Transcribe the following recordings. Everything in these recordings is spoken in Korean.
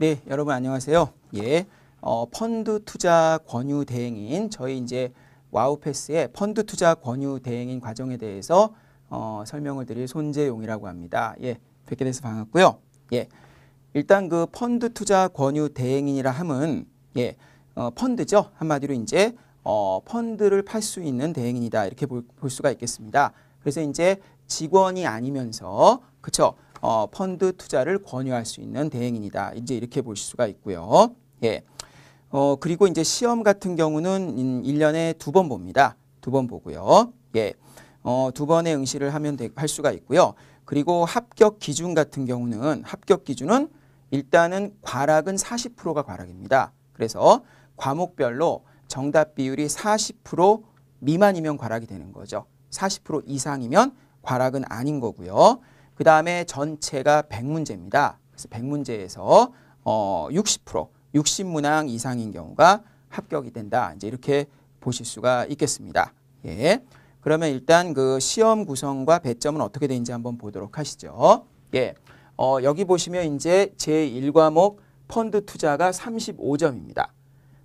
네, 여러분 안녕하세요. 예, 어, 펀드 투자 권유 대행인 저희 이제 와우패스의 펀드 투자 권유 대행인 과정에 대해서 어, 설명을 드릴 손재용이라고 합니다. 예, 뵙게 돼서 반갑고요. 예, 일단 그 펀드 투자 권유 대행인이라 함은 예, 어, 펀드죠. 한마디로 이제 어, 펀드를 팔 수 있는 대행인이다 이렇게 볼, 볼 수가 있겠습니다. 그래서 이제 직원이 아니면서 그쵸? 어, 펀드 투자를 권유할 수 있는 대행인이다. 이제 이렇게 볼 수가 있고요. 예. 어, 그리고 이제 시험 같은 경우는 1년에 두 번 봅니다. 두 번 보고요. 예. 어, 두 번의 응시를 하면 되, 할 수가 있고요. 그리고 합격 기준 같은 경우는 합격 기준은 일단은 과락은 40%가 과락입니다. 그래서 과목별로 정답 비율이 40% 미만이면 과락이 되는 거죠. 40% 이상이면 과락은 아닌 거고요. 그 다음에 전체가 100문제입니다. 그래서 100문제에서 어 60%, 60문항 이상인 경우가 합격이 된다. 이제 이렇게 보실 수가 있겠습니다. 예. 그러면 일단 그 시험 구성과 배점은 어떻게 되는지 한번 보도록 하시죠. 예. 어, 여기 보시면 이제 제1과목 펀드 투자가 35점입니다.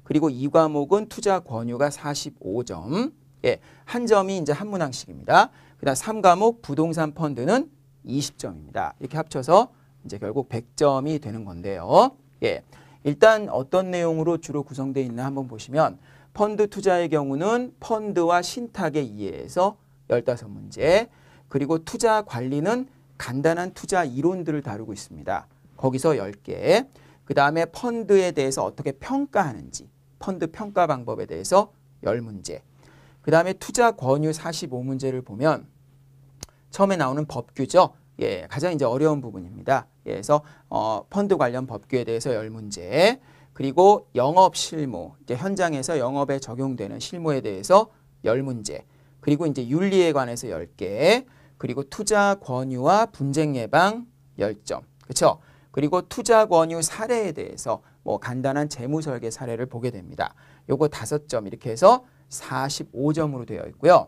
그리고 2과목은 투자 권유가 45점. 예. 한 점이 이제 한 문항씩입니다. 그다음 3과목 부동산 펀드는 20점입니다. 이렇게 합쳐서 이제 결국 100점이 되는 건데요. 예. 일단 어떤 내용으로 주로 구성되어 있나 한번 보시면 펀드 투자의 경우는 펀드와 신탁의 이해에서 15문제 그리고 투자 관리는 간단한 투자 이론들을 다루고 있습니다. 거기서 10개 그 다음에 펀드에 대해서 어떻게 평가하는지 펀드 평가 방법에 대해서 10문제 그 다음에 투자 권유 45문제를 보면 처음에 나오는 법규죠. 예, 가장 이제 어려운 부분입니다. 예, 그래서 어, 펀드 관련 법규에 대해서 열 문제, 그리고 영업 실무, 이제 현장에서 영업에 적용되는 실무에 대해서 열 문제, 그리고 이제 윤리에 관해서 열 개, 그리고 투자 권유와 분쟁 예방 열 점 그렇죠? 그리고 투자 권유 사례에 대해서 뭐 간단한 재무 설계 사례를 보게 됩니다. 요거 다섯 점 이렇게 해서 45점으로 되어 있고요.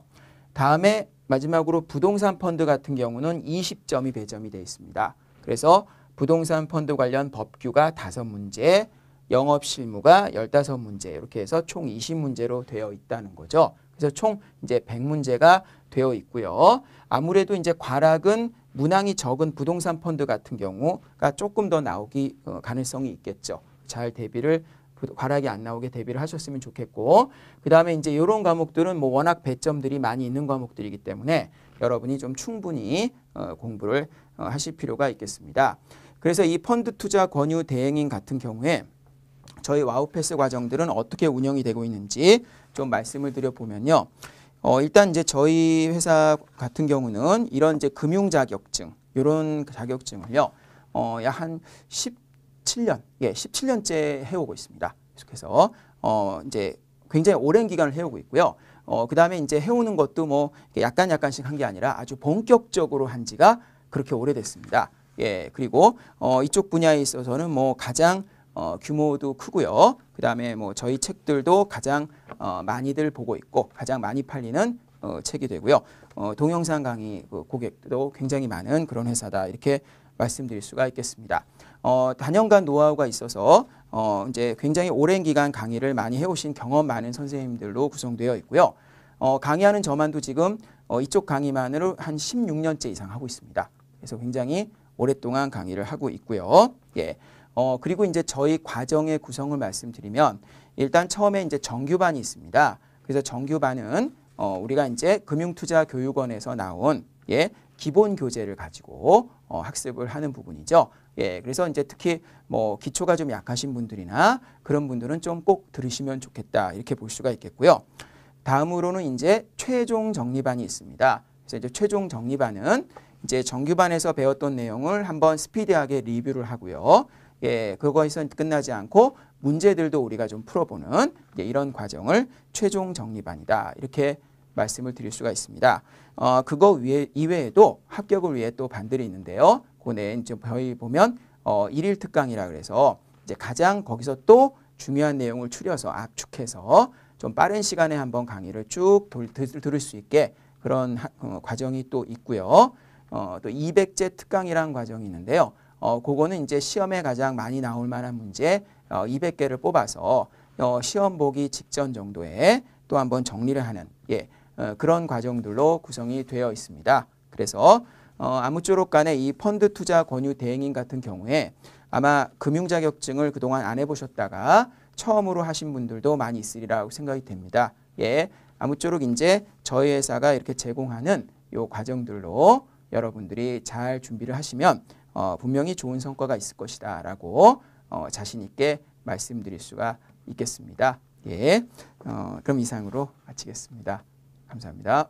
다음에 마지막으로 부동산 펀드 같은 경우는 20점이 배점이 되어 있습니다. 그래서 부동산 펀드 관련 법규가 5문제, 영업 실무가 15문제 이렇게 해서 총 20문제로 되어 있다는 거죠. 그래서 총 이제 100문제가 되어 있고요. 아무래도 이제 과락은 문항이 적은 부동산 펀드 같은 경우가 조금 더 나오기 어, 가능성이 있겠죠. 잘 대비를 과락이 안 나오게 대비를 하셨으면 좋겠고 그 다음에 이제 이런 과목들은 뭐 워낙 배점들이 많이 있는 과목들이기 때문에 여러분이 좀 충분히 어, 공부를 어, 하실 필요가 있겠습니다. 그래서 이 펀드 투자 권유 대행인 같은 경우에 저희 와우패스 과정들은 어떻게 운영이 되고 있는지 좀 말씀을 드려보면요. 어, 일단 이제 저희 회사 같은 경우는 이런 이제 금융 자격증, 이런 자격증을요, 어, 약 한 10, 17년, 예, 17년째 해오고 있습니다. 계속해서 어 이제 굉장히 오랜 기간을 해오고 있고요. 어 그 다음에 이제 해오는 것도 뭐 약간 약간씩 한 게 아니라 아주 본격적으로 한 지가 그렇게 오래됐습니다. 예, 그리고 어 이쪽 분야에 있어서는 뭐 가장 어 규모도 크고요. 그 다음에 뭐 저희 책들도 가장 어 많이들 보고 있고 가장 많이 팔리는 어 책이 되고요. 어 동영상 강의 그 고객도 굉장히 많은 그런 회사다. 이렇게 말씀드릴 수가 있겠습니다. 어, 단연간 노하우가 있어서 어, 이제 굉장히 오랜 기간 강의를 많이 해오신 경험 많은 선생님들로 구성되어 있고요. 어, 강의하는 저만도 지금 어, 이쪽 강의만으로 한 16년째 이상 하고 있습니다. 그래서 굉장히 오랫동안 강의를 하고 있고요. 예. 어, 그리고 이제 저희 과정의 구성을 말씀드리면 일단 처음에 이제 정규반이 있습니다. 그래서 정규반은 어, 우리가 이제 금융투자교육원에서 나온 예, 기본 교재를 가지고 어, 학습을 하는 부분이죠. 예, 그래서 이제 특히 뭐 기초가 좀 약하신 분들이나 그런 분들은 좀 꼭 들으시면 좋겠다 이렇게 볼 수가 있겠고요. 다음으로는 이제 최종 정리반이 있습니다. 그래서 이제 최종 정리반은 이제 정규반에서 배웠던 내용을 한번 스피디하게 리뷰를 하고요. 예, 그거에서 끝나지 않고 문제들도 우리가 좀 풀어보는 예, 이런 과정을 최종 정리반이다 이렇게 말씀을 드릴 수가 있습니다. 어, 그거 위에, 이외에도 합격을 위해 또 반들이 있는데요. 고내 이제 저희 보면 어, 일일 특강이라 그래서 이제 가장 거기서 또 중요한 내용을 추려서 압축해서 좀 빠른 시간에 한번 강의를 쭉 돌, 들, 들을 수 있게 그런 하, 어, 과정이 또 있고요. 어, 또 200제 특강이라는 과정이 있는데요. 어, 그거는 이제 시험에 가장 많이 나올 만한 문제 어, 200개를 뽑아서 어, 시험 보기 직전 정도에 또 한번 정리를 하는 예, 어, 그런 과정들로 구성이 되어 있습니다. 그래서 어, 아무쪼록 간에 이 펀드 투자 권유 대행인 같은 경우에 아마 금융 자격증을 그동안 안 해보셨다가 처음으로 하신 분들도 많이 있으리라고 생각이 됩니다. 예, 아무쪼록 이제 저희 회사가 이렇게 제공하는 요 과정들로 여러분들이 잘 준비를 하시면 어, 분명히 좋은 성과가 있을 것이다 라고 어, 자신 있게 말씀드릴 수가 있겠습니다. 예, 어, 그럼 이상으로 마치겠습니다. 감사합니다.